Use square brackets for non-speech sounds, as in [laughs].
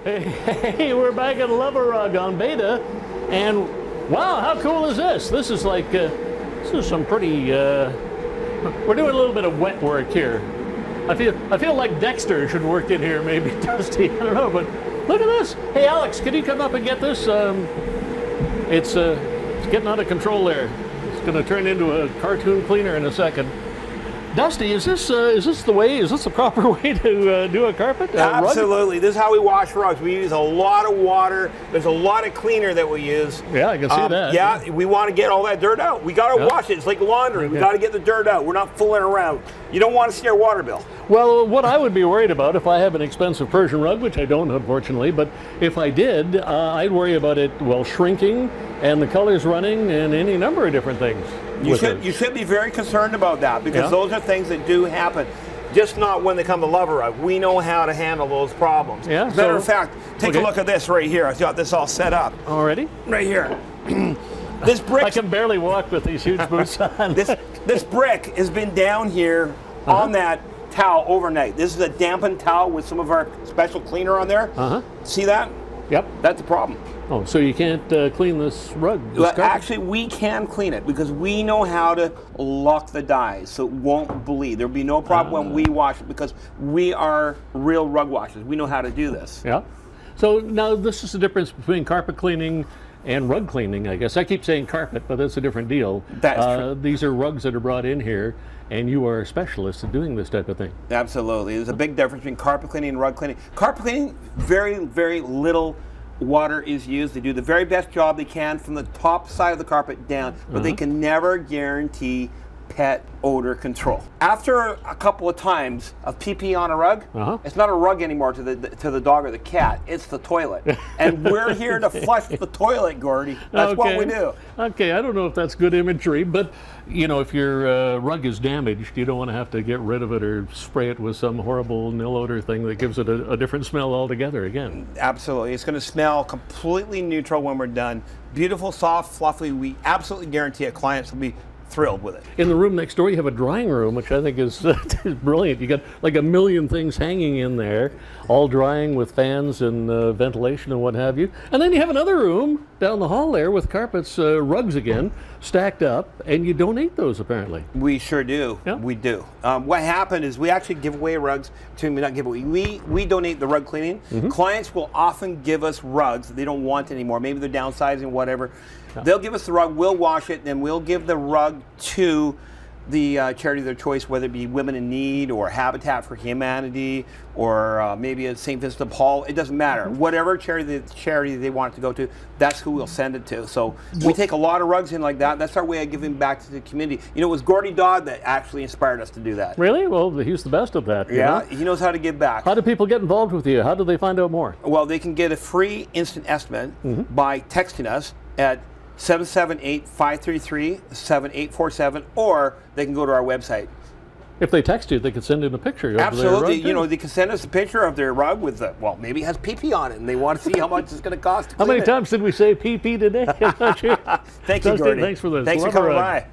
[laughs] Hey, we're back at Luv-A-Rug on beta, and wow, how cool is this? This is like, uh, this is some pretty, uh, we're doing a little bit of wet work here. I feel, I feel like Dexter should work in here, maybe [laughs] Dusty, I don't know, but look at this. Hey, Alex, can you come up and get this? Um, it's, uh, it's getting out of control there. It's going to turn into a cartoon cleaner in a second. Dusty, is this uh, is this the way? Is this the proper [laughs] way to uh, do a carpet? Uh, Absolutely. This is how we wash rugs. We use a lot of water. There's a lot of cleaner that we use. Yeah, I can see Um, that. Yeah, we want to get all that dirt out. We got to Yeah. wash it. It's like laundry. We Yeah. got to get the dirt out. We're not fooling around. You don't want to see our water bill. Well, what I would be worried about if I have an expensive Persian rug, which I don't, unfortunately, but if I did, uh, I'd worry about it well shrinking and the colors running and any number of different things. You should it. you should be very concerned about that because Yeah. those are things that do happen. Just not when they come to Luv-A-Rug. We know how to handle those problems. Yeah, matter so- of fact, take okay. a look at this right here. I've got this all set up already. right here. [clears throat] this brick I can barely walk with these huge [laughs] boots on. this this brick has been down here Uh-huh. on that towel overnight. This is a dampened towel with some of our special cleaner on there. Uh-huh. See that? Yep. That's a problem. Oh, so you can't uh, clean this rug? This Well, actually, we can clean it because we know how to lock the dyes so it won't bleed. There'll be no problem when Ah. we wash it because we are real rug washers. We know how to do this. Yeah. So now this is the difference between carpet cleaning and rug cleaning, I guess. I keep saying carpet, but that's a different deal. That's uh, true. These are rugs that are brought in here, and you are a specialist in doing this type of thing. Absolutely. There's a big difference between carpet cleaning and rug cleaning. Carpet cleaning, very, very little water is used. They do the very best job they can from the top side of the carpet down, but they can never guarantee pet odor control. After a couple of times of pee pee on a rug, Uh-huh. it's not a rug anymore to the to the dog or the cat. It's the toilet, [laughs] and we're here to flush the toilet, Gordy. That's what we do. Okay, I don't know if that's good imagery, but you know, if your uh, rug is damaged, you don't want to have to get rid of it or spray it with some horrible nil odor thing that gives it a, a different smell altogether. Again, Absolutely. It's going to smell completely neutral when we're done. Beautiful, soft, fluffy. We absolutely guarantee it. Clients will be thrilled with it. in the room next door, you have a drying room, which I think is, [laughs] is brilliant. You got like a million things hanging in there, all drying with fans and uh, ventilation and what have you. And then you have another room down the hall there with carpets, uh, rugs again, stacked up, and you donate those apparently. We sure do. Yeah. We do. Um, what happened is we actually give away rugs to not give away. We we donate the rug cleaning. Clients will often give us rugs that they don't want anymore. Maybe they're downsizing, whatever. They'll give us the rug. We'll wash it, then we'll give the rug to the uh, charity of their choice, whether it be Women in Need or Habitat for Humanity or uh, maybe a St. Vincent de Paul. It doesn't matter. Whatever charity the charity they want it to go to, that's who we'll send it to. So we take a lot of rugs in like that. That's our way of giving back to the community. You know, it was Gordy Dodd that actually inspired us to do that. Really? Well, he's the best of that. Yeah, know? he knows how to give back. How do people get involved with you? How do they find out more? Well, they can get a free instant estimate by texting us at 778-533-7847 or they can go to our website. If they text you, they can send in a picture of their Absolutely. rug, You know, they can send us a picture of their rug with, the, well, maybe it has pee-pee on it and they want to see how much it's going to cost How many it. times did we say PP today? [laughs] I'm not sure. [laughs] Thank you, Gordy. Thanks for this. Thanks for Love a coming by.